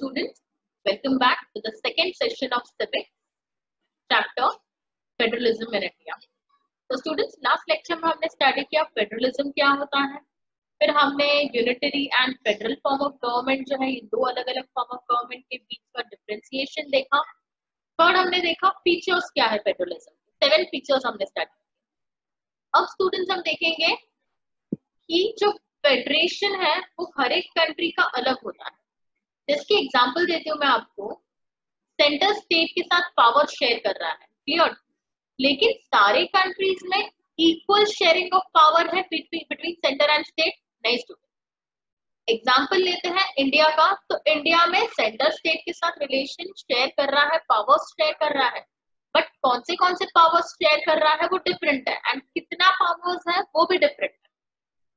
students, welcome back to the second session of civics, chapter Federalism in India. तो students last lecture में हमने study किया federalism क्या होता है। फिर हमने unitary and federal form of government जो है दो अलग अलग फॉर्म ऑफ़ गवर्नमेंट के बीच का डिफ्रेंसिएशन देखा। थर्ड हमने देखा फीचर्स क्या है फेडरलिज्म सेवन फीचर्स हमने स्टडी अब स्टूडेंट्स हम देखेंगे कि जो फेडरेशन है वो हर एक कंट्री का अलग होता है। जिसकी एग्जांपल देती हूँ मैं आपको। सेंटर स्टेट के साथ पावर शेयर कर रहा है। क्लियर लेकिन सारे कंट्रीज़ में इक्वल शेयरिंग ऑफ़ पावर है बिटवीन सेंटर एंड स्टेट नहीं स्टूडेंट एग्ज़ाम्पल लेते हैं इंडिया का। तो इंडिया में सेंटर स्टेट के साथ रिलेशन शेयर कर रहा है पावर शेयर कर रहा है। बट कौन से कौन से पावर्स शेयर कर रहा है वो डिफरेंट है। एंड कितना पावर्स है वो भी डिफरेंट है।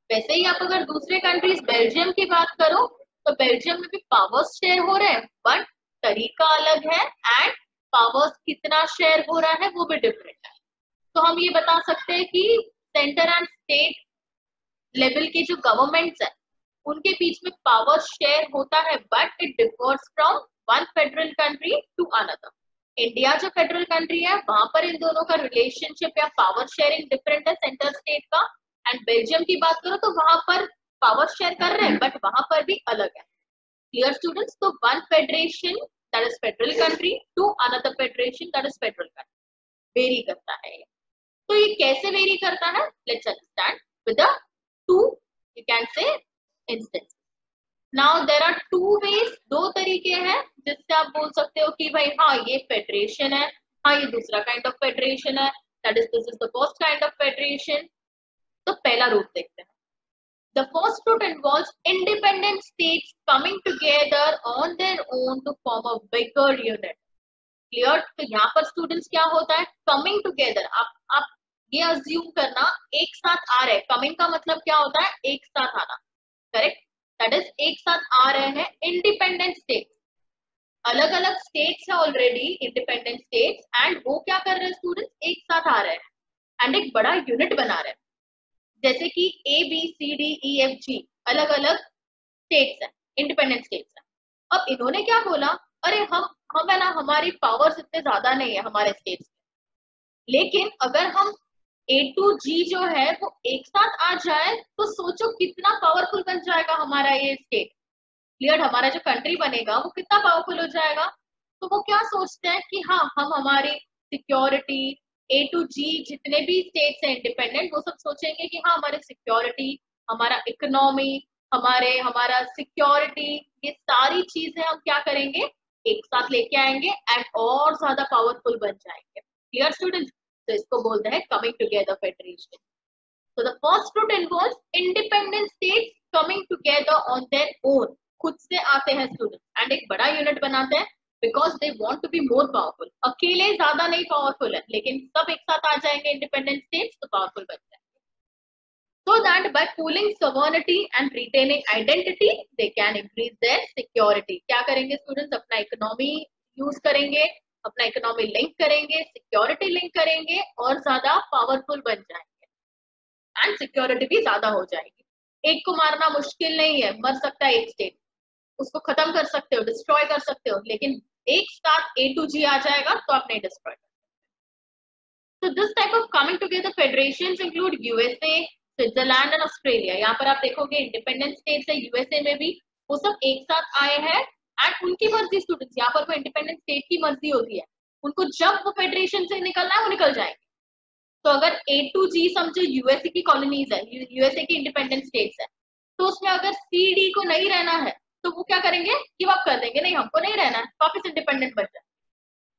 वैसे ही आप अगर दूसरे कंट्रीज़ बेल्जियम की बात करो तो बेल्जियम में भी पावर्स शेयर हो रहे हैं बट तरीका अलग है एंड पावर्स कितना शेयर हो रहा है वो भी डिफरेंट है। तो हम ये बता सकते हैं कि सेंटर एंड स्टेट लेवल के जो गवर्नमेंट्स है, उनके बीच में पावर शेयर होता है but it differs from one federal country to another India जो फेडरल कंट्री है, वहाँ पर इन दोनों का रिलेशनशिप या पावर शेयरिंग डिफरेंट है सेंटर स्टेट का। एंड बेल्जियम की बात करो तो वहाँ पर पावर शेयर कर रहे हैं बट वहाँ पर भी अलग है क्लियर स्टूडेंट्स तो one federation that is federal country to another federation that is federal country vary करता है तो ये कैसे वेरी करता है let's understand with two you can say instances now there are two ways दो तरीके हैं, जिससे आप बोल सकते हो कि भाई हाँ ये फेडरेशन है हाँ ये दूसरा काइंड ऑफ़ फेडरेशन है that is this is the first kind of federation तो पहला रूप देखते हैं। The first route involves independent states coming together on their own to form a bigger unit. Clear तो यहाँ पर स्टूडेंट्स क्या होता है? कमिंग टुगेदर आप आप ये अज्यूम करना एक साथ आ रहे कमिंग का मतलब क्या होता है? एक साथ आना। करेक्ट दैट इज़ एक साथ आ रहे हैं इंडिपेंडेंट स्टेट अलग अलग स्टेट्स है ऑलरेडी इंडिपेंडेंट स्टेट्स एंड वो क्या कर रहे हैं स्टूडेंट्स एक साथ आ रहे हैं। एंड एक बड़ा यूनिट बना रहे हैं। जैसे कि A B C D E F G अलग अलग स्टेट्स हैं इंडिपेंडेंट स्टेट्स हैं। अब इन्होंने क्या बोला? अरे हम हम है ना, हमारी पावर्स इतने ज़्यादा नहीं है हमारे स्टेट्स लेकिन अगर हम ए टू जी जो है, वो एक साथ आ जाए तो सोचो कितना पावरफुल बन जाएगा हमारा ये स्टेट क्लियर हमारा जो कंट्री बनेगा, वो कितना पावरफुल हो जाएगा? तो वो क्या सोचते हैं कि हाँ हम हमारी सिक्योरिटी ए टू जी जितने भी स्टेट्स हैं इंडिपेंडेंट वो सब सोचेंगे कि हाँ हमारे सिक्योरिटी हमारा इकोनॉमी हमारे, हमारा सिक्योरिटी ये सारी चीज़ें हम क्या करेंगे? एक साथ लेके आएँगे एंड और ज़्यादा पावरफुल बन जाएँगे। क्लियर स्टूडेंट्स तो इसको बोलते हैं coming together federation So the first route involves independent states coming together on their own. खुद से आते हैं स्टूडेंट एंड एक बड़ा यूनिट बनाते हैं because they want to be more powerful अकेले ज़्यादा नहीं पावरफुल है, लेकिन सब एक साथ आ जाएँगे इंडिपेंडेंट स्टेट्स तो पावरफुल बन जाएँगे। So that by pooling sovereignty and retaining identity, they can increase their security. क्या करेंगे स्टूडेंट्स अपना इकोनॉमी यूज़ करेंगे, अपना इकोनॉमी लिंक करेंगे सिक्योरिटी लिंक करेंगे, और ज़्यादा पावरफुल बन जाएँगे। एंड सिक्योरिटी भी ज़्यादा हो जाएगी। एक को मारना मुश्किल नहीं है, मर सकता है एक स्टेट उसको खत्म कर सकते हो डिस्ट्रॉय कर सकते हो, लेकिन एक साथ ए टू जी आ जाएगा तो आप नहीं destroy so this type of coming together federations include USA, Switzerland and Australia यहाँ पर आप देखोगे इंडिपेंडेंट स्टेट्स है यूएसए में भी। वो सब एक साथ आए हैं एंड उनकी मर्ज़ी स्टूडेंट्स यहाँ पर वो इंडिपेंडेंट स्टेट की मर्ज़ी होती है। उनको जब वो फेडरेशन से निकलना है वो निकल जाएँगे। तो अगर ए टू जी समझो यूएसए की कॉलोनीज है यूएसए की इंडिपेंडेंट स्टेट्स है तो उसमें अगर सी डी को नहीं रहना है तो वो क्या करेंगे? गिव अप कर देंगे। नहीं, हमको नहीं रहना है। वापस इंडिपेंडेंट बन जाए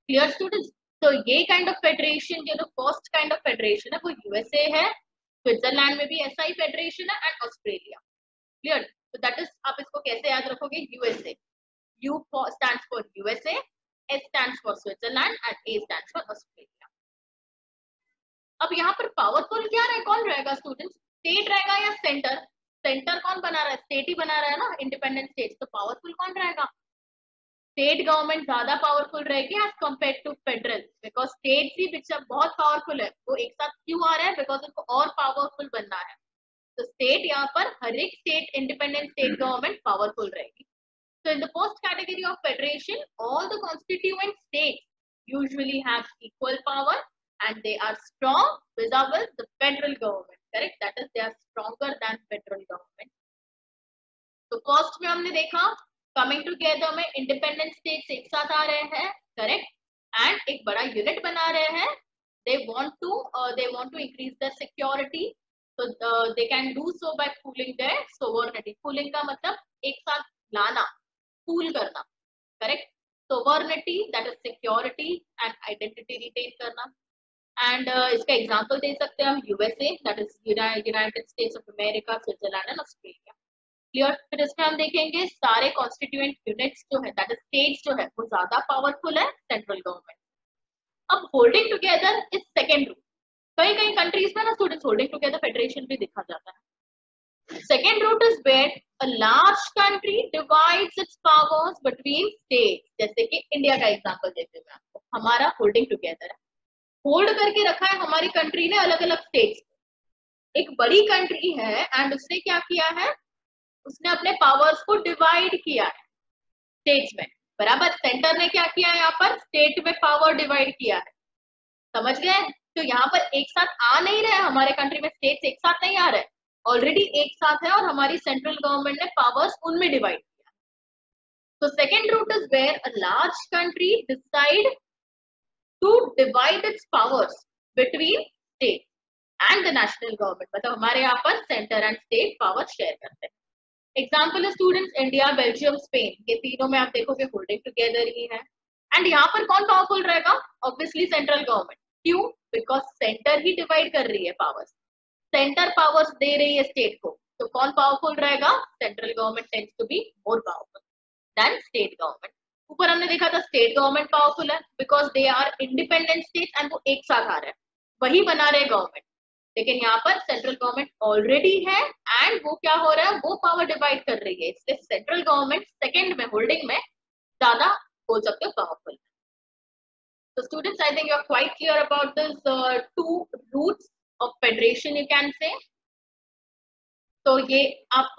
क्लियर स्टूडेंट्स तो ये काइंड ऑफ़ फेडरेशन जो फ़र्स्ट काइंड ऑफ़ फेडरेशन है। वो यूएसए है स्विट्जरलैंड में भी ऐसा ही फेडरेशन है एंड ऑस्ट्रेलिया क्लियर तो दैट इज़ आप इसको कैसे याद रखोगे? USA U stand for USA S stand for Switzerland and A stand for Australia अब यहाँ पर पावरफुल क्या रहे कौन रहेगा स्टूडेंट स्टेट रहेगा या सेंटर सेंटर कौन बना रहा है? स्टेट ही बना रहा है ना? इंडिपेंडेंट स्टेट तो पावरफुल कौन रहेगा? स्टेट गवर्नमेंट ज़्यादा पावरफुल रहेगी as compare to federal because state ही बहुत पावरफुल है। वो एक साथ क्यों आ रहा है? बिकॉज़ उनको और पावरफुल बनना है। तो स्टेट यहाँ पर हर एक state independent state government powerful रहेगी। So in the first category of federation, all the constituent states usually have equal power and they are strong vis-a-vis the federal government. Correct? That is, they are stronger than federal government. So first में हमने देखा coming together में independent states एक साथ आ रहे हैं, correct? And एक बड़ा unit बना रहे हैं. To, uh, they want to increase their security. So uh, they can do so by pooling their sovereignty. Pooling का मतलब एक साथ लाना पूल करना correct sovereignty that is security and identity retain करना एंड uh, इसका एग्ज़ाम्पल दे सकते हैं हम USA that is United States of America Switzerland and Australia clear फिर इसमें हम देखेंगे सारे कॉन्स्टिट्यूएंट यूनिट्स जो है दैट इज़ स्टेट्स जो है वो ज़्यादा पावरफुल है सेंट्रल गवर्नमेंट अब holding together is second rule कई कई कंट्रीज़ में ना स्टूडेंट्स होल्डिंग टुगेदर फेडरेशन भी देखा जाता है. Second route is where a large country divides its powers between states. जैसे कि इंडिया का एग्जांपल देते हैं आपको. हमारा होल्डिंग टुगेदर है. होल्ड करके रखा है हमारी कंट्री ने अलग अलग स्टेट्स एक बड़ी कंट्री है एंड उसने क्या किया है? उसने अपने पावर्स को डिवाइड किया है स्टेट्स में। बराबर? सेंटर ने क्या किया है यहाँ पर? स्टेट में पावर डिवाइड किया है। समझ गए? तो यहाँ पर एक साथ आ नहीं रहे हमारे कंट्री में स्टेट्स एक साथ नहीं आ रहे। ऑलरेडी एक साथ है और हमारी सेंट्रल गवर्नमेंट ने पावर्स उनमें डिवाइड किया। तो second route is where a large country decide to divide its powers between state and the national government मतलब हमारे यहाँ पर centre and state power share करते हैं। एग्ज़ाम्पल है स्टूडेंट्स इंडिया बेल्जियम स्पेन ये तीनों में आप देखोगे होल्डिंग टुगेदर ही है। एंड यहाँ पर कौन पावरफुल रहेगा? ऑब्वियसली सेंट्रल गवर्नमेंट क्यों? बिकॉज़ सेंटर ही डिवाइड कर रही है पावर्स सेंटर पावर्स दे रही है स्टेट को। तो कौन पावरफुल रहेगा? Central government tends to be more powerful than state government ऊपर हमने देखा था स्टेट गवर्नमेंट पावरफुल है because they are independent state and वो एक साथ आ रहे हैं। वही बना रहे गवर्नमेंट लेकिन यहाँ पर सेंट्रल गवर्नमेंट ऑलरेडी है एंड वो क्या हो रहा है? वो पावर डिवाइड कर रही है। इसलिए सेंट्रल गवर्नमेंट सेकेंड में होल्डिंग में ज़्यादा बोल सकते हो powerful So students, I think you're quite clear about this uh, two routes of federation you can say. तो ये आप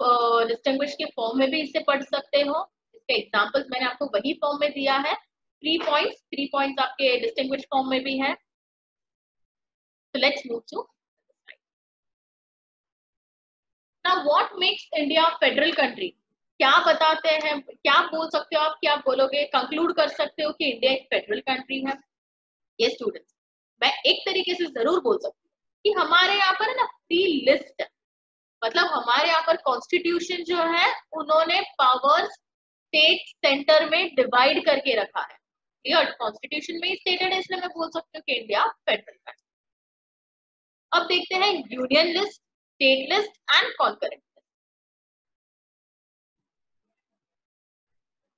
डिस्टिंग्विश uh, के फॉर्म में भी इसे पढ़ सकते हो। इसके एग्जांपल्स मैंने आपको वही फॉर्म में दिया है। थ्री पॉइंट्स थ्री पॉइंट्स आपके डिस्टिंग्विश फॉर्म में भी है। So, let's move to now, what makes india federal country क्या बताते हैं, क्या बोल सकते हो आप? क्या बोलोगे? कंक्लूड कर सकते हो कि इंडिया एक फेडरल कंट्री है। ये स्टूडेंट्स मैं एक तरीके से ज़रूर बोल सकती हूँ कि हमारे यहाँ पर है ना फ्री लिस्ट मतलब हमारे यहाँ पर कॉन्स्टिट्यूशन जो है, उन्होंने पावर स्टेट सेंटर में डिवाइड करके रखा है। कॉन्स्टिट्यूशन में ही स्टेटेड है, इसलिए मैं बोल सकती हूँ कि इंडिया फेडरल कंट्री अब देखते हैं union list state list and concurrent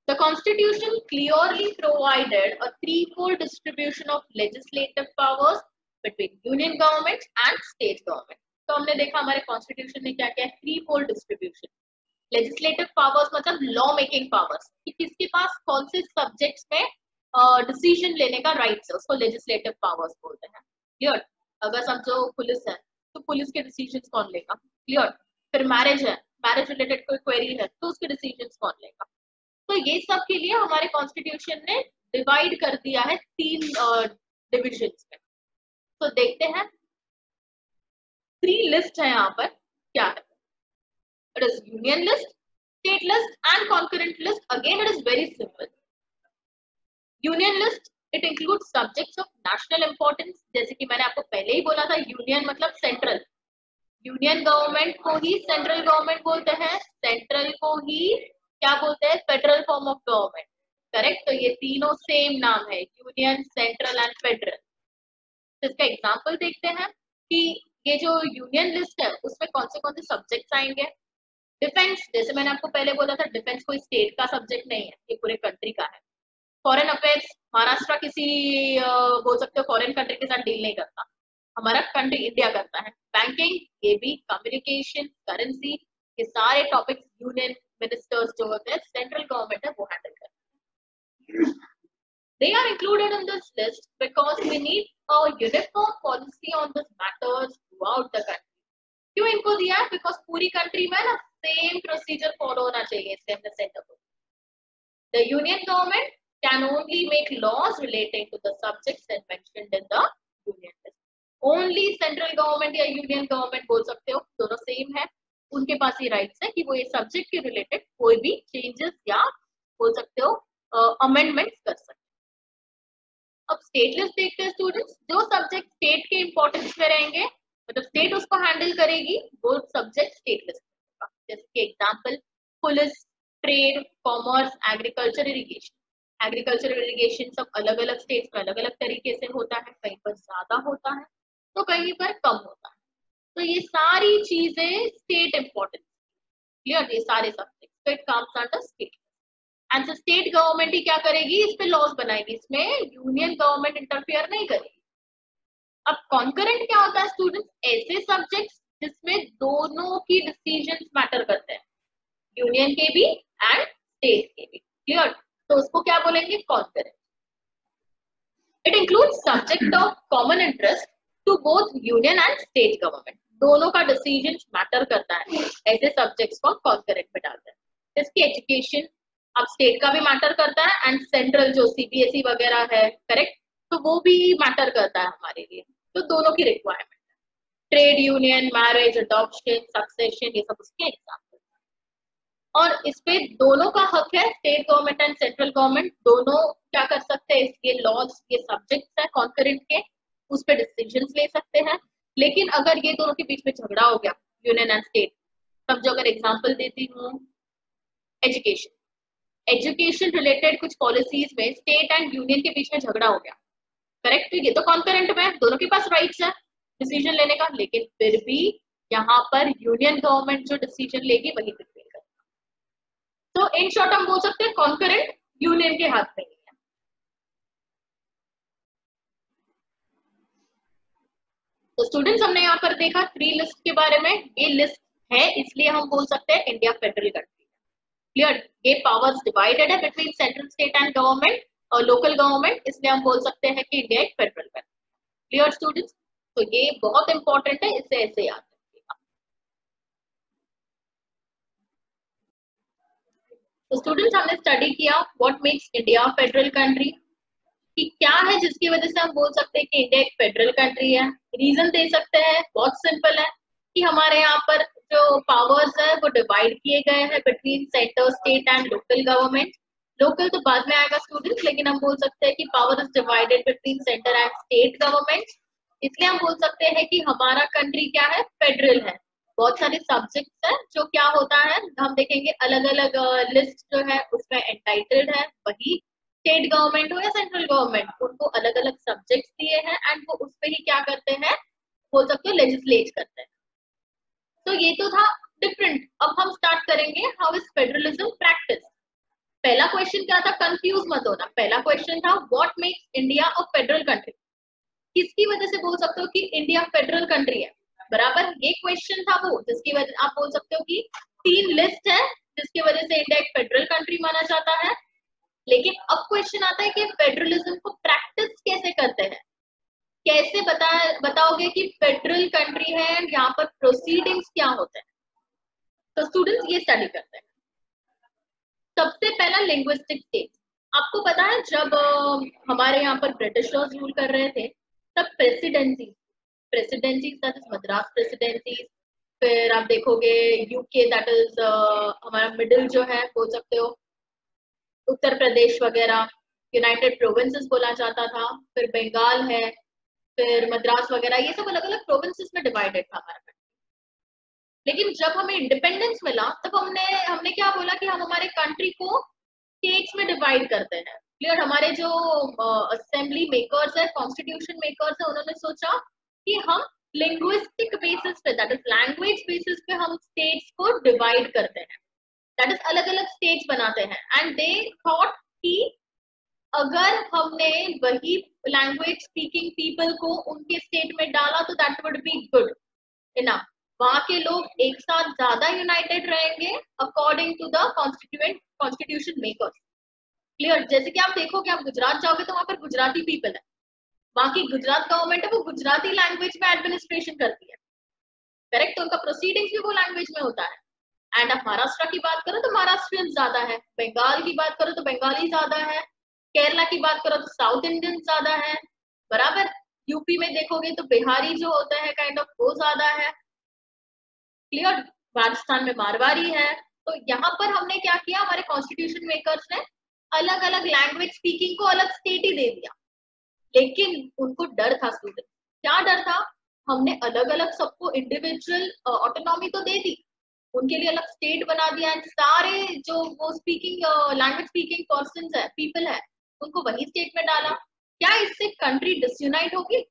The Constitution clearly provided a threefold distribution of legislative powers between union government and state government तो हमने देखा हमारे कॉन्स्टिट्यूशन में क्या क्या है? थ्री डिस्ट्रीब्यूशन लेजिस्लेटिव पावर्स मतलब लॉ मेकिंग पावर्स कि किसके पास कौन से सब्जेक्ट्स में डिसीज़न uh, लेने का राइट्स है उसको लेजिस्लेटिव पावर्स बोलते हैं। क्लियर अगर समझो पुलिस है तो पुलिस के डिसीज़न कौन लेगा? क्लियर फिर मैरिज है मैरिज रिलेटेड कोई क्वेरी है तो उसके डिसीज़न कौन लेगा? तो ये सब के लिए हमारे कॉन्स्टिट्यूशन ने डिवाइड कर दिया है तीन डिविजन uh, में। तो देखते हैं थ्री लिस्ट है यहाँ पर क्या है? It is union list state list and concurrent list again it is very simple union list it include subjects of national importance जैसे कि मैंने आपको पहले ही बोला था यूनियन मतलब सेंट्रल यूनियन गवर्नमेंट को ही सेंट्रल गवर्नमेंट बोलते हैं. सेंट्रल को ही क्या बोलते हैं? Federal form of government correct तो ये तीनों सेम नाम है. यूनियन सेंट्रल एंड फेडरल तो इसका एग्ज़ाम्पल देखते हैं कि ये जो यूनियन लिस्ट है, उसमें कौन से कौन से सब्जेक्ट्स आएँगे? डिफेंस जैसे मैंने आपको पहले बोला था डिफेंस कोई स्टेट का सब्जेक्ट नहीं है, ये पूरे कंट्री का है। फॉरेन अफेयर्स महाराष्ट्र किसी बोल सकते हो फॉरेन कंट्री के साथ डील नहीं करता। हमारा कंट्री इंडिया करता है। बैंकिंग ये भी कम्युनिकेशन करेंसी ये सारे टॉपिक्स यूनियन मिनिस्टर्स जो होते हैं सेंट्रल गवर्नमेंट है, वो हैंडल करते हैं। They are included in this list because we need a uniform policy on this matters throughout the country. क्यों इनको दिया? है बिकॉज़ पूरी कंट्री में ना सेम प्रोसीजर फॉलो होना चाहिए हमने सेंटर को। The union government can only make laws relating to the subjects that mentioned in the union list. Only central government या union government बोल सकते हो दोनों सेम है। उनके पास ये राइट्स है कि वो ये सब्जेक्ट के रिलेटेड कोई भी चेंजेस या बोल सकते हो अमेंडमेंट्स uh, कर सकते अब स्टेट लिस्ट देखते हैं स्टूडेंट्स जो सब्जेक्ट स्टेट के इंपॉर्टेंस में रहेंगे मतलब स्टेट उसको हैंडल करेगी वो सब्जेक्ट स्टेट लिस्ट जैसे कि example police trade commerce agriculture irrigation agriculture irrigation सब अलग अलग स्टेट्स में अलग अलग तरीके से होता है, कहीं पर ज़्यादा होता है तो कहीं पर कम होता है। तो ये सारी चीज़ें स्टेट इंपॉर्टेंस क्लियर ये सारे subject state comes under state and state government ही क्या करेगी? इस पे लॉज बनाएगी। इसमें यूनियन गवर्नमेंट इंटरफेयर नहीं करेगी। अब कॉन्करेंट क्या होता है स्टूडेंट्स ऐसे सब्जेक्ट्स जिसमें दोनों की डिसीज़न मैटर करते हैं। यूनियन के भी एंड स्टेट के भी। क्लियर तो उसको क्या बोलेंगे? Concurrent it include subject of common interest to both union and state government दोनों का डिसीज़न मैटर करता है। ऐसे सब्जेक्ट्स को कॉन्करेंट में डालते हैं। इसकी एजुकेशन अब स्टेट का भी मैटर करता है एंड सेंट्रल जो सीबीएसई e वगैरह है करेक्ट तो वो भी मैटर करता है हमारे लिए। तो दोनों की requirement trade union marriage adoption succession ये सब उसके एग्ज़ाम्पल और इस पे दोनों का हक है state government and central government दोनों क्या कर सकते हैं, इसके लॉज ये सब्जेक्ट्स है कॉन्करेंट के, उस पर डिसीज़न ले सकते हैं। लेकिन अगर ये दोनों के बीच में झगड़ा हो गया यूनियन एंड स्टेट तब जो अगर एग्ज़ाम्पल देती हूँ एजुकेशन एजुकेशन रिलेटेड कुछ पॉलिसीज़ में स्टेट एंड यूनियन के बीच में झगड़ा हो गया। करेक्ट ये तो कॉन्करेंट में दोनों के पास राइट्स है। डिसीज़न लेने का, लेकिन फिर भी यहाँ पर यूनियन गवर्नमेंट जो डिसीज़न लेगी, वही प्रिपेयर करेगा। तो इन शॉर्ट हम बोल सकते हैं कॉन्करेंट यूनियन के हाथ में तो स्टूडेंट्स हमने यहाँ पर देखा थ्री लिस्ट के बारे में, ये लिस्ट है, इसलिए हम बोल सकते हैं इंडिया फेडरल कंट्री क्लियर ये पावर्स डिवाइडेड है between central state and government और लोकल गवर्नमेंट इसलिए हम बोल सकते हैं कि इंडिया एक फेडरल कंट्री क्लियर स्टूडेंट्स तो ये बहुत इंपॉर्टेंट है, इसे ऐसे याद तो स्टूडेंट्स हमने स्टडी किया what makes India federal country कि क्या है जिसकी वजह से हम बोल सकते हैं कि इंडिया एक फेडरल कंट्री है। रीजन दे सकते हैं, बहुत सिंपल है, कि हमारे यहाँ पर जो पावर्स है, वो डिवाइड किए गए हैं between centre state and local government local तो बाद में आएगा स्टूडेंट्स लेकिन हम बोल सकते हैं कि power is divided between centre and state government इसलिए हम बोल सकते हैं कि हमारा कंट्री क्या है? फेडरल है। बहुत सारे सब्जेक्ट्स है जो क्या होता है, हम देखेंगे अलग अलग लिस्ट जो है, उसमें एंटाइटल्ड है, वही स्टेट गवर्नमेंट हो या सेंट्रल गवर्नमेंट उनको अलग अलग सब्जेक्ट्स दिए हैं एंड वो उस पर ही क्या करते हैं? बोल सकते हो लेजिस्लेट करते हैं। तो ये तो था डिफरेंट अब हम स्टार्ट करेंगे हाउ इज़ फेडरलिज्म प्रैक्टिस पहला क्वेश्चन क्या था? कंफ्यूज मत होना। पहला क्वेश्चन था what makes India a federal country किसकी वजह से बोल सकते हो कि इंडिया फेडरल कंट्री है? बराबर? ये क्वेश्चन था वो, जिसकी वजह, आप बोल सकते हो कि तीन लिस्ट है, जिसकी वजह से इंडिया एक फेडरल कंट्री माना जाता है। लेकिन अब क्वेश्चन आता है कि फेडरलिज्म को प्रैक्टिस कैसे करते हैं? कैसे बता, बताओगे कि फेडरल कंट्री है, यहाँ पर प्रोसीडिंग्स क्या होते हैं? तो स्टूडेंट्स ये स्टडी करते हैं। सबसे पहला लिंग्विस्टिक स्टेट आपको पता है, जब हमारे यहाँ पर ब्रिटिश लॉज रूल कर रहे थे फिर आप देखोगे यूके दैट इज़ हमारा मिडिल जो है, बोल सकते हो, उत्तर प्रदेश वगैरह यूनाइटेड प्रोविंसेस बोला जाता था, फिर बंगाल है, फिर मद्रास वगैरह, ये सब अलग अलग प्रोविंसेस में डिवाइडेड था हमारा लेकिन जब हमें इंडिपेंडेंस मिला, तब हमने हमने क्या बोला कि हम हमारे कंट्री को स्टेट्स में डिवाइड करते हैं। क्लियर हमारे जो असेंबली मेकर्स है कॉन्स्टिट्यूशन मेकर्स है, उन्होंने सोचा कि हम लिंग्विस्टिक बेसिस पे दैट इज़ लैंग्वेज बेसिस पे हम स्टेट्स को डिवाइड करते हैं। दैट इज़ अलग अलग स्टेट्स बनाते हैं। एंड दे थॉट कि अगर हमने वही लैंग्वेज स्पीकिंग पीपल को उनके स्टेट में डाला तो that would be good enough वहाँ के लोग एक साथ ज़्यादा यूनाइटेड रहेंगे according to the constituent constitution makers clear जैसे कि आप देखोगे, आप गुजरात जाओगे तो वहाँ पर गुजराती पीपल है। वहाँ की गुजरात गवर्नमेंट है, वो गुजराती लैंग्वेज में एडमिनिस्ट्रेशन करती है। करेक्ट तो उनका प्रोसीडिंग्स भी वो लैंग्वेज में होता है। एंड आप महाराष्ट्र की बात करो तो महाराष्ट्रियन ज़्यादा है। बंगाल की बात करो तो बंगाली ज़्यादा है। केरला की बात करो तो साउथ इंडियन ज़्यादा है। बराबर? यूपी में देखोगे तो बिहारी जो होता है काइंड ऑफ़ वो ज़्यादा है। क्लियर राजस्थान में मारवाड़ी है। तो यहाँ पर हमने क्या किया? हमारे कॉन्स्टिट्यूशन मेकर्स ने अलग अलग लैंग्वेज स्पीकिंग को अलग स्टेट ही दे दिया। लेकिन उनको डर था स्टूडेंट क्या डर था? हमने अलग अलग सबको इंडिविजुअल ऑटोनॉमी तो दे दी। उनके लिए अलग स्टेट बना दिया एंड सारे जो वो स्पीकिंग लैंग्वेज स्पीकिंग पर्सन है पीपल है, उनको वही स्टेट में डाला। क्या इससे कंट्री डिसयूनाइट होगी?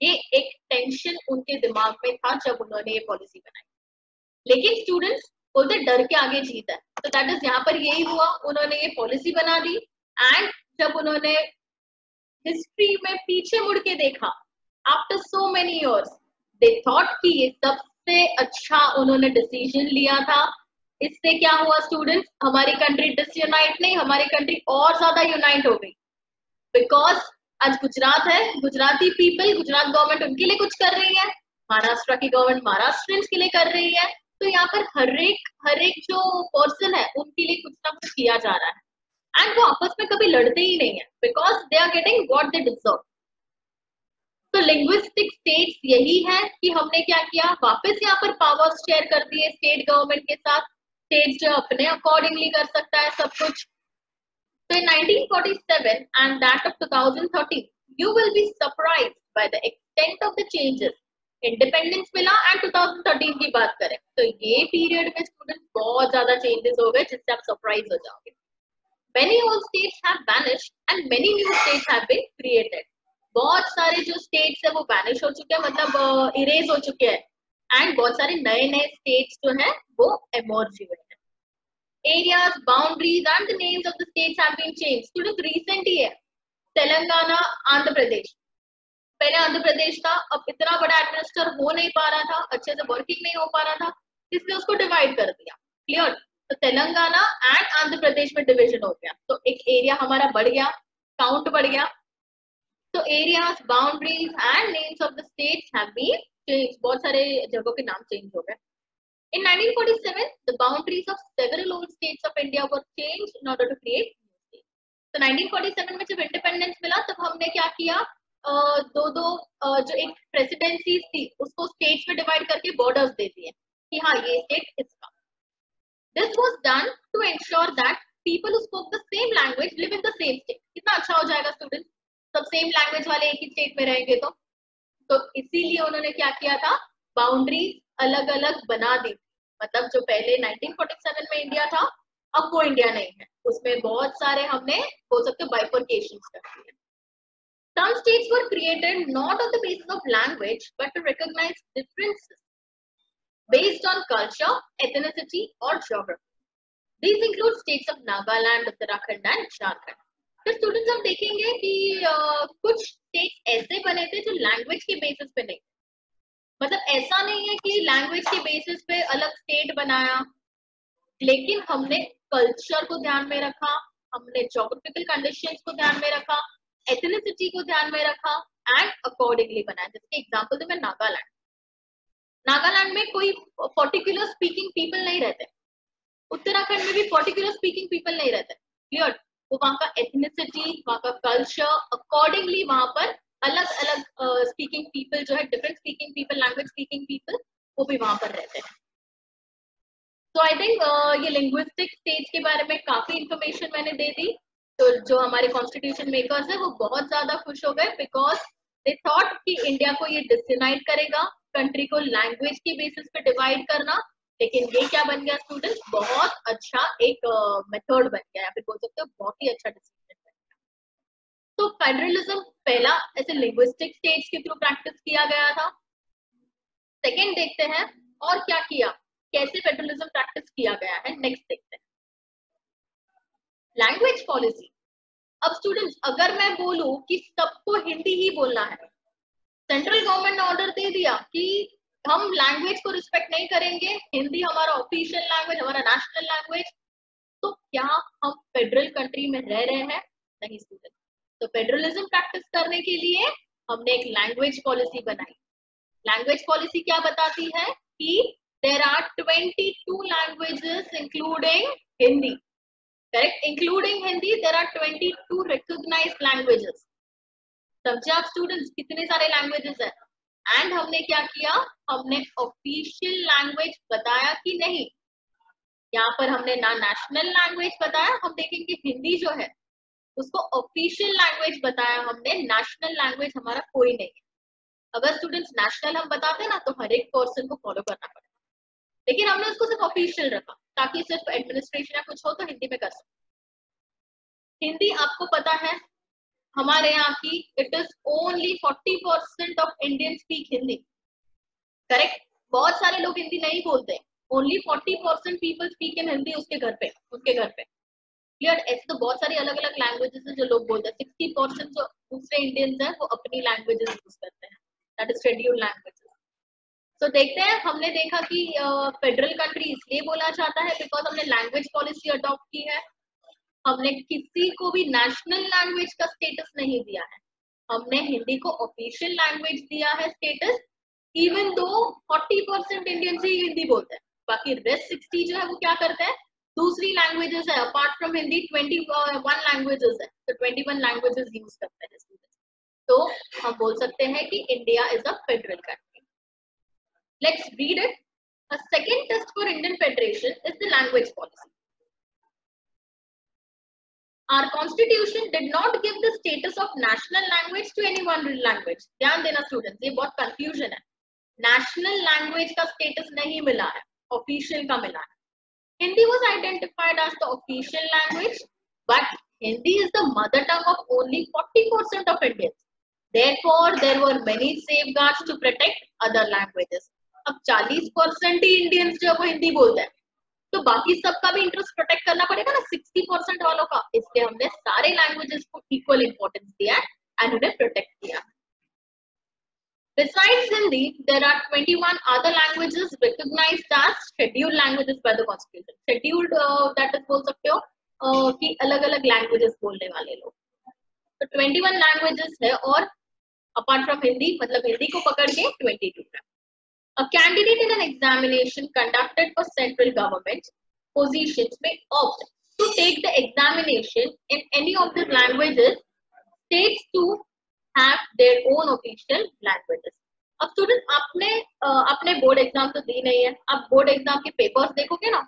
ये एक टेंशन उनके दिमाग में था जब उन्होंने ये पॉलिसी बनाई। लेकिन स्टूडेंट्स बोलते डर के आगे जीत है। तो दैट इज़ यहाँ पर यही हुआ, उन्होंने ये पॉलिसी बना दी एंड जब उन्होंने हिस्ट्री में पीछे मुड़ के देखा after so many years they thought कि ये सबसे अच्छा उन्होंने डिसीज़न लिया था। इससे क्या हुआ स्टूडेंट्स हमारी कंट्री डिसयूनाइट नहीं, हमारी कंट्री और ज़्यादा यूनाइट हो गई। बिकॉज़ आज गुजरात है, गुजराती पीपल गुजरात गवर्नमेंट उनके लिए कुछ कर रही है। महाराष्ट्र की गवर्नमेंट महाराष्ट्र के लिए कर रही है। तो यहाँ पर हर एक हर एक जो पर्सन है, उनके लिए कुछ ना कुछ किया जा रहा है। एंड वो आपस में कभी लड़ते ही नहीं है because they are getting what they deserve तो लिंग्विस्टिक स्टेट्स यही है कि हमने क्या किया? वापस यहाँ पर पावर्स शेयर कर दिए स्टेट गवर्नमेंट के साथ। स्टेट जो अपने अकॉर्डिंगली कर सकता है सब कुछ। तो in 1947 and that of 2013 you will be surprised by the extent of the changes independence मिला एंड 2013 की बात करें तो ये पीरियड में स्टूडेंट बहुत ज़्यादा चेंजेस हो गए, जिससे आप सरप्राइज़ हो जाओगे। Many old states have vanished and many new states have been created. बहुत सारे जो स्टेट्स है, वो वैनिश हो चुके हैं मतलब इरेज हो चुके हैं। एंड बहुत सारे नए नए स्टेट्स जो हैं, वो एमर्ज हुए हैं। Areas boundaries and the names of the states have been change student recent ही है तेलंगाना आंध्र प्रदेश पहले आंध्र प्रदेश था अब इतना बड़ा एडमिनिस्टर हो नहीं पा रहा था अच्छे से वर्किंग नहीं हो पा रहा था इसलिए उसको डिवाइड कर दिया। क्लियर तो तेलंगाना एंड आंध्र प्रदेश में डिविजन हो गया। तो एक एरिया हमारा बढ़ गया काउंट बढ़ गया। तो areas boundaries and names of the states have been change बहुत सारे जगहों के नाम चेंज हो गए। In 1947, the boundaries of several old states of India were changed in order to create new states. तो 1947 में जब इंडिपेंडेंस मिला तब हमने क्या किया? दो दो जो एक प्रेसिडेंसी थी, उसको स्टेट्स में डिवाइड करके बॉर्डर्स दे दिए कि हाँ ये स्टेट इसका। This was done to ensure that people spoke the same language live in the same state कितना अच्छा हो जाएगा स्टूडेंट सब सेम लैंग्वेज वाले एक ही स्टेट में रहेंगे तो। तो इसीलिए उन्होंने क्या किया था? बाउंड्रीज अलग अलग बना दी। मतलब जो पहले 1947 में इंडिया था, अब वो इंडिया नहीं है। उसमें बहुत सारे हमने हो सकते बाइफोर्केशन कर दिए। Some states were created not on the basis of language, but to recognize differences based on culture, ethnicity, or geography. These include states of Nagaland, Uttarakhand, and Jharkhand. तो स्टूडेंट्स हम देखेंगे कि uh, कुछ स्टेट्स ऐसे बने थे जो language के बेसिस पे नहीं मतलब ऐसा नहीं है कि लैंग्वेज के बेसिस पे अलग स्टेट बनाया लेकिन हमने कल्चर को ध्यान में रखा हमने जोग्राफिकल कंडीशंस को ध्यान में रखा एथनिसिटी को ध्यान में रखा एंड अकॉर्डिंगली बनाया। जैसे एग्ज़ाम्पल दे मैं नागालैंड। नागालैंड में कोई पर्टिकुलर स्पीकिंग पीपल नहीं रहते। उत्तराखंड में भी पर्टिकुलर स्पीकिंग पीपल नहीं रहते। क्लियर तो वहाँ का एथनिसिटी वहाँ का कल्चर अकॉर्डिंगली वहाँ पर अलग अलग स्पीकिंग पीपल जो है different speaking people language speaking people वो भी वहाँ पर रहते हैं। तो आई थिंक ये लिंग्विस्टिक स्टेज के बारे में काफ़ी इंफॉर्मेशन मैंने दे दी। तो जो हमारे कॉन्स्टिट्यूशन मेकर्स है वो बहुत ज़्यादा खुश हो गए बिकॉज़ दे थॉट कि इंडिया को ये डिसनाइट करेगा कंट्री को लैंग्वेज के बेसिस पे डिवाइड करना। लेकिन ये क्या बन गया स्टूडेंट बहुत अच्छा एक मेथड uh, बन गया या फिर बोल सकते हो बहुत ही अच्छा डिसीज़न बन गया। तो फेडरलिज्म पहला ऐसे लिंग्विस्टिक स्टेज के थ्रू प्रैक्टिस किया गया था। सेकेंड देखते हैं और क्या किया? कैसे फेडरलिज्म प्रैक्टिस किया गया है? नेक्स्ट देखते हैं। लैंग्वेज पॉलिसी अब स्टूडेंट्स अगर मैं बोलूँ कि सबको हिंदी ही बोलना है सेंट्रल गवर्नमेंट ने ऑर्डर दे दिया कि हम लैंग्वेज को रिस्पेक्ट नहीं करेंगे, हिंदी हमारा ऑफिशियल लैंग्वेज हमारा नेशनल लैंग्वेज तो क्या हम फेडरल कंट्री में रह रहे हैं? नहीं स्टूडेंट तो फेडरलिज्म प्रैक्टिस करने के लिए हमने एक लैंग्वेज पॉलिसी बनाई। लैंग्वेज पॉलिसी क्या बताती है कि there are 22 languages, including Hindi. Correct? Including Hindi, there are 22 recognized languages. समझे आप स्टूडेंट्स कितने सारे लैंग्वेजेस हैं? एंड हमने क्या किया? हमने ऑफिशियल लैंग्वेज बताया कि नहीं? यहाँ पर हमने ना नेशनल लैंग्वेज बताया हम देखेंगे हिंदी जो है उसको ऑफिशियल लैंग्वेज बताया हमने नेशनल लैंग्वेज हमारा कोई नहीं है। अगर स्टूडेंट्स नेशनल हम बताते ना तो हर एक पर्सन को फॉलो करना पड़ेगा। लेकिन हमने उसको सिर्फ़ ऑफिशियल रखा, ताकि सिर्फ़ एडमिनिस्ट्रेशन या कुछ हो तो हिंदी में कर सकते हिंदी आपको पता है, हमारे यहाँ की it is only forty percent of Indian speak Hindi correct बहुत सारे लोग हिंदी नहीं बोलते। Only forty percent people speak in Hindi उसके घर पे, उसके घर पे। क्लियर ऐसे तो बहुत सारी अलग अलग लैंग्वेजेस है जो लोग बोलते हैं। सिक्सटी परसेंट जो दूसरे इंडियंस हैं, वो अपनी लैंग्वेजेस यूज़ करते हैं। दैट इज़ शेड्यूल तो देखते हैं, हमने देखा कि फेडरल कंट्री इसलिए बोला जाता है बिकॉज़ हमने लैंग्वेज पॉलिसी अडॉप्ट की है। हमने किसी को भी नेशनल लैंग्वेज का स्टेटस नहीं दिया है। हमने हिंदी को ऑफिशियल लैंग्वेज दिया है status even though 40 percent Indian ही हिंदी बोलते हैं। बाकी रेस्ट सिक्सटी जो है वो क्या करते हैं? दूसरी लैंग्वेजेस है। Apart from Hindi twenty one languages है। तो ट्वेंटी वन लैंग्वेजेस यूज़ करते हैं तो हम बोल सकते हैं कि India is a federal country Let's read it. A second test for Indian Federation is the language policy. Our constitution did not give the status of national language to any one language. ध्यान देना students, ये बहुत confusion है. National language का status नहीं मिला है, official का मिला है. Hindi was identified as the official language, but Hindi is the mother tongue of only 40% of Indians. Therefore, there were many safeguards to protect other languages. अब 40 percent ही Indians जो है वो हिंदी बोलते हैं तो बाकी सबका भी इंटरेस्ट प्रोटेक्ट करना पड़ेगा ना 60 परसेंट वालों का इसलिए हमने सारे लैंग्वेजेस को इक्वल इंपॉर्टेंस दिया है एंड उन्हें प्रोटेक्ट किया Besides Hindi, there are 21 other languages recognized as scheduled languages by the Constitution. Scheduled uh, that is बोल सकते हो uh, कि अलग-अलग languages बोलने वाले लोग. तो 21 languages है और apart from Hindi मतलब हिंदी को पकड़ के 22 है. A candidate in an examination conducted for central government positions may opt to take the examination in any of the languages states to have their own official languages. अब student आपने अपने board exam तो दी नहीं है आप board exam के papers देखोगे ना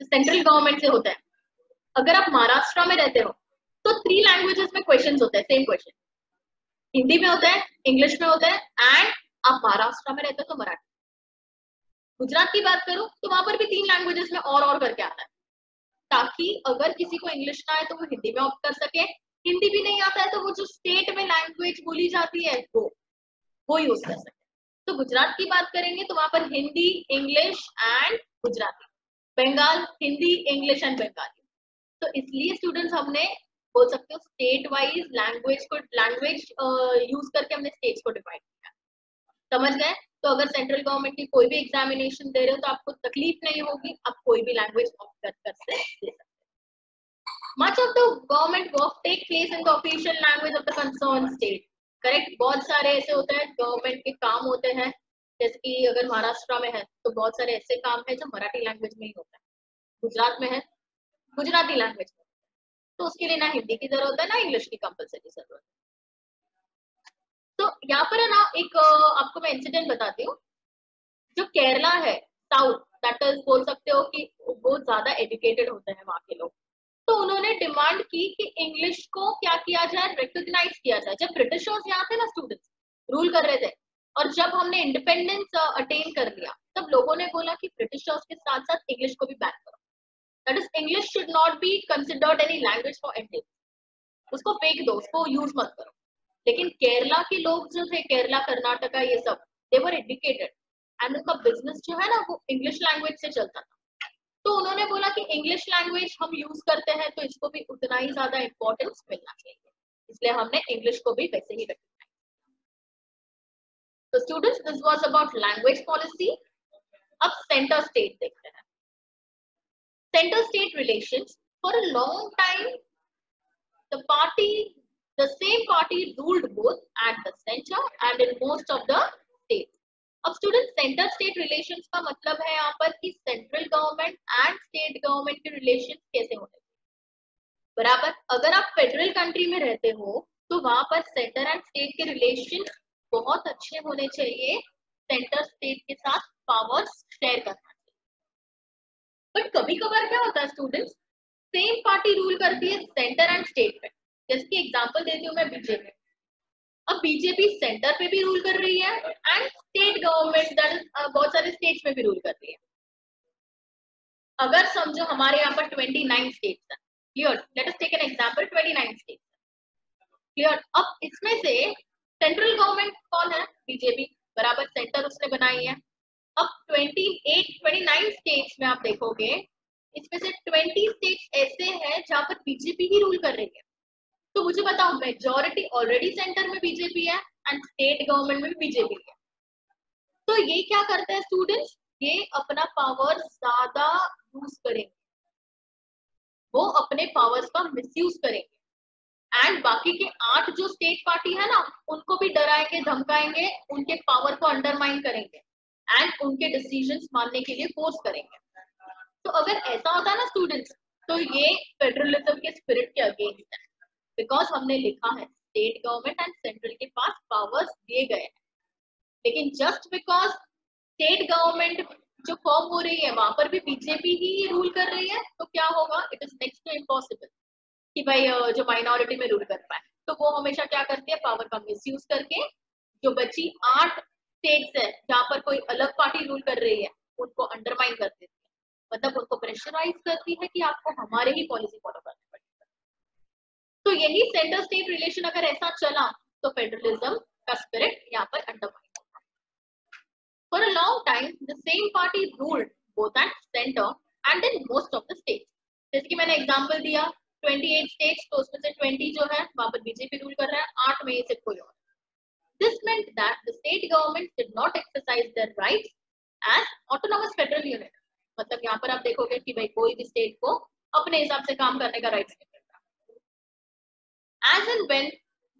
तो सेंट्रल गवर्नमेंट से होता है अगर आप महाराष्ट्र में रहते हो तो थ्री लैंग्वेजेस में क्वेश्चन होते हैं सेम क्वेश्चन हिंदी में होता है इंग्लिश में होता है एंड आप महाराष्ट्र में रहते हो तो मराठी गुजरात की बात करूँ तो वहाँ पर भी तीन लैंग्वेजेस में और और करके आता है। ताकि अगर किसी को इंग्लिश ना आए तो वो हिंदी में ऑप्ट कर सके। हिंदी भी नहीं आता है तो वो जो स्टेट में लैंग्वेज बोली जाती है, वो वो यूज़ कर सके। तो गुजरात की बात करेंगे तो वहाँ पर Hindi English and Gujarati. Bengal, Hindi English and Bengali. तो इसलिए स्टूडेंट्स हमने, बोल सकते हो स्टेट वाइज लैंग्वेज को लैंग्वेज यूज़ करके हमने स्टेट्स को डिवाइड किया। समझ गए? तो अगर सेंट्रल गवर्नमेंट की कोई भी एग्जामिनेशन दे रहे हो तो आपको तकलीफ़ नहीं होगी, आप कोई भी लैंग्वेज ऑप्ट कर सकते much of the government work take place in the official language of the concern state correct बहुत सारे ऐसे होते हैं गवर्नमेंट के काम होते हैं। जैसे कि अगर महाराष्ट्र में है तो बहुत सारे ऐसे काम है जो मराठी लैंग्वेज में ही होता है। गुजरात में है, गुजराती लैंग्वेज में तो उसके लिए ना हिंदी की ज़रूरत है, ना इंग्लिश की कंपलसरी ज़रूरत है। तो यहाँ पर है ना एक आपको मैं इंसिडेंट बताती हूँ। जो केरला है साउथ दैट इज़ बोल सकते हो कि बहुत ज़्यादा एजुकेटेड होते हैं वहाँ के लोग। तो उन्होंने डिमांड की कि इंग्लिश को क्या किया जाए रिकोगनाइज किया जाए। जब ब्रिटिशर्स यहाँ थे ना स्टूडेंट्स रूल कर रहे थे, और जब हमने इंडिपेंडेंस अटेन कर लिया, तब लोगों ने बोला कि ब्रिटिशर्स के साथ साथ इंग्लिश को भी बैन करो। That is English should not be considered any language for Indian उसको फेंक दो, उसको यूज़ मत करो। लेकिन केरला के लोग जो थे, केरला, कर्नाटका, ये सब देवर एडुकेटेड एंड उनका बिज़नेस जो है ना, वो इंग्लिश लैंग्वेज से चलता था। तो उन्होंने बोला कि इंग्लिश लैंग्वेज हम यूज़ करते हैं तो इसको भी उतना ही ज़्यादा इंपॉर्टेंस मिलना चाहिए। इसलिए हमने इंग्लिश को भी वैसे ही रिकग्नाइज तो students this was about language policy अब सेंटर स्टेट देखते हैं। Centre state relations for a long time the party The same party ruled both at the center and in most of the states. अब student centre state relations का मतलब है यहाँ पर कि central government and state government के relation कैसे होने बराबर, अगर आप फेडरल कंट्री में रहते हो तो वहाँ पर सेंटर एंड स्टेट के रिलेशन बहुत अच्छे होने चाहिए सेंटर स्टेट के साथ पावर्स शेयर करना। चाहिए बट कभी कभार क्या होता है स्टूडेंट्स सेम पार्टी रूल करती है सेंटर एंड स्टेट में। जैसे कि एग्जांपल देती हूँ मैं बीजेपी अब बीजेपी सेंटर पे भी रूल कर रही है एंड स्टेट गवर्नमेंट बहुत सारे स्टेट्स में भी रूल कर रही है। अगर समझो हमारे यहाँ पर 29 स्टेट्स है। Clear let take an example 29 states clear अब इसमें से सेंट्रल गवर्नमेंट कौन है? बीजेपी बराबर सेंटर उसने बनाई है। अब 28 29 स्टेट्स में आप देखोगे, इसमें से 20 स्टेट्स ऐसे हैं जहाँ पर बीजेपी ही रूल कर रही है। तो मुझे बताओ मेजोरिटी ऑलरेडी सेंटर में बीजेपी है एंड स्टेट गवर्नमेंट में बीजेपी है। तो ये क्या करते हैं स्टूडेंट्स ये अपना पावर ज़्यादा यूज़ करेंगे। वो अपने पावर्स का मिसयूज करेंगे। एंड बाकी के आठ जो स्टेट पार्टी है ना, उनको भी डराएँगे, धमकाएँगे, उनके पावर को अंडरमाइन करेंगे एंड उनके डिसीजंस मानने के लिए फोर्स करेंगे। तो अगर ऐसा होता ना स्टूडेंट्स तो ये फेडरलिज्म के स्पिरिट के अगेंस्ट है। बिकॉज़ हमने लिखा है स्टेट गवर्नमेंट एंड सेंट्रल के पास पावर्स दिए गए हैं। लेकिन जस्ट बिकॉज़ स्टेट गवर्नमेंट जो फॉर्म हो रही है, वहाँ पर भी बीजेपी ही रूल कर रही है तो क्या होगा? It is next to impossible कि भाई जो माइनॉरिटी में रूल कर पाए। तो वो हमेशा क्या करती है पावर का मिस यूज़ करके, जो बची आठ स्टेट्स है, जहाँ पर कोई अलग पार्टी रूल कर रही है, उनको अंडरमाइन कर देती है। मतलब उनको प्रेशराइज करती है कि आपको हमारे ही पॉलिसी फॉलो करना यही सेंटर स्टेट रिलेशन अगर ऐसा चला तो फेडरलिज्म का स्पिरिट यहाँ पर undermine for a long time the same party ruled both at centre and in most of the states जैसे कि मैंने एग्जांपल दिया 28 स्टेट्स तो उसमें से 20 जो है, वहाँ पर बीजेपी रूल कर रहा है, आठ में से कोई और। This meant that the state government did not exercise their rights as autonomous federal unit. मतलब यहाँ पर आप देखोगे कि भाई कोई भी स्टेट को अपने हिसाब से काम करने का राइट्स नहीं as and when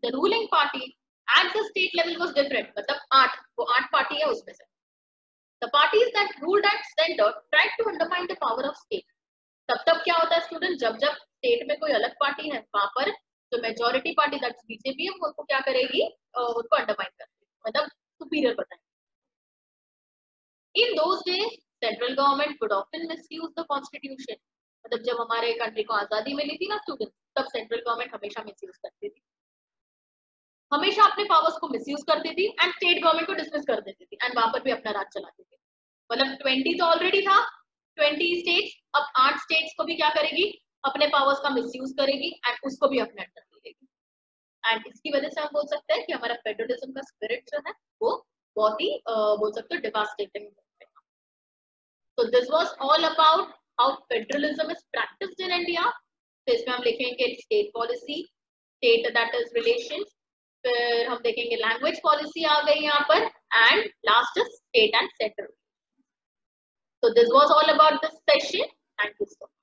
the ruling party at the state level was different मतलब आठ वो आठ पार्टी है उसमें से the parties that ruled at center tried to undermine the power of state. तब तब क्या होता है स्टूडेंट जब जब स्टेट में कोई अलग पार्टी है, वहाँ पर जो मेजोरिटी पार्टी दैट बीजेपी है वो उनको क्या करेगी? उनको अंडरमाइन करेगी मतलब सुपीरियर बताएँगे in those days central government would often misuse the constitution मतलब जब हमारे कंट्री को आज़ादी मिली थी ना स्टूडेंट तब सेंट्रल गवर्नमेंट हमेशा मिसयूज करती थी। हमेशा अपने पावर्स को मिसयूज करती थी एंड स्टेट गवर्नमेंट को डिसमिस कर देती थी एंड वहाँ पर भी अपना राज चलाती थी। मतलब ट्वेंटी तो ऑलरेडी था ट्वेंटी स्टेट्स अब आठ स्टेट्स को भी क्या करेगी? अपने पावर्स का मिसयूज करेगी एंड उसको भी अपने अंडर ले लेगी। एंड इसकी वजह से हम बोल सकते हैं कि हमारा फेडरलिज्म का स्पिरिट जो है, वो बहुत ही बोल सकते हो devastating So this was all about how federalism is practiced in India तो इसमें हम लिखेंगे state policy state that is relation फिर हम देखेंगे लैंग्वेज पॉलिसी आ गई यहाँ पर and last is state and central so this was all about this session thank you so much